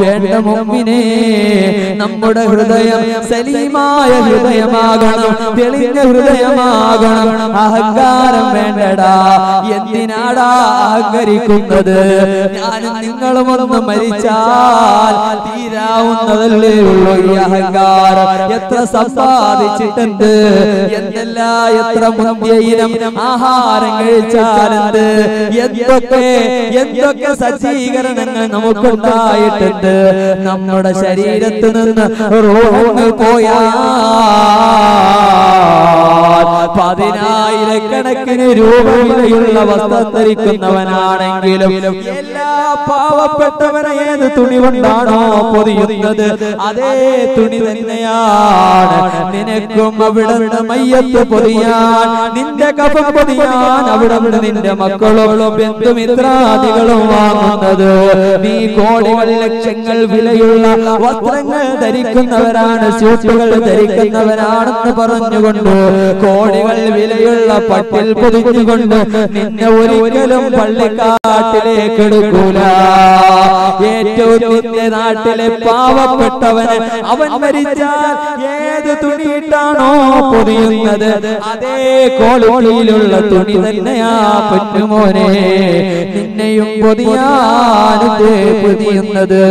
വേണ്ട മുമ്പിനെ നമ്മുടെ ഹൃദയം സലീമായ ഹൃദയമാകണം തെളിഞ്ഞ ഹൃദയമാകണം. അഹങ്കാരം വേണ്ടടാ. എന്തിനാടാ അഹങ്കരിക്കുന്നത് ഞാനും നിങ്ങളും ഒന്ന് മരിച്ചാൽ തീരാവുന്നതല്ലേ ഉള്ളൂ ഈ അഹങ്കാരം. എത്ര സമ്പാദിച്ചിട്ടുണ്ട് എന്തല്ല എത്ര മുന്തിയ ഇനം ആഹാരം കഴിച്ചാലെന്ത്? എന്തൊക്കെ എന്തൊക്കെ സജ്ജീകരണങ്ങൾ നമുക്കുണ്ടായിട്ടുണ്ട് നമ്മുടെ ശരീരത്ത് നിന്ന് റോഹങ്ങൾ പോയാൽ പതിനായിരക്കണക്കിന് രൂപ വിലയുള്ള വസ്ത്രം ധരിക്കുന്നവനാണെങ്കിലും എല്ലാ പാവപ്പെട്ടവനെ ഏത് തുണി കൊണ്ടാണോ പൊതിയുന്നത്? അതേ തുണി തന്നെയാണ്. നിനക്കും അവിടെ മയ്യത്ത് പൊതിയാൻ നിന്റെ കഫം പൊതിയാൻ അവിടെ നിന്റെ മക്കളും ബന്ധുമിത്രാദികളും വാങ്ങുന്നത്. നീ കോടികൾ ലക്ഷങ്ങൾ വിലയുള്ള വസ്ത്രങ്ങൾ ധരിക്കുന്നവരാണ് സ്യൂട്ടുകൾ ധരിക്കുന്നവരാണെന്ന് പറഞ്ഞുകൊണ്ട് കോടികൾ വിലയുള്ള പട്ടിൽ പൊതിഞ്ഞുകൊണ്ട് നിന്നെ ഒരിക്കലും പള്ളിക്കാട്ടിലേക്ക് എടുക്കൂല. ഏറ്റവും നിന്റെ നാട്ടിലെ പാവപ്പെട്ടവന് അവൻ മരിച്ചാൽ ഏത് തുണിയിട്ടാണോ പൊതിയുന്നത്? അതേ കോളിയിലുള്ള തുണി തന്നെയാ പറ്റുമോനെ നിന്നെയും പൊതിയാനും പൊതിയുന്നത്.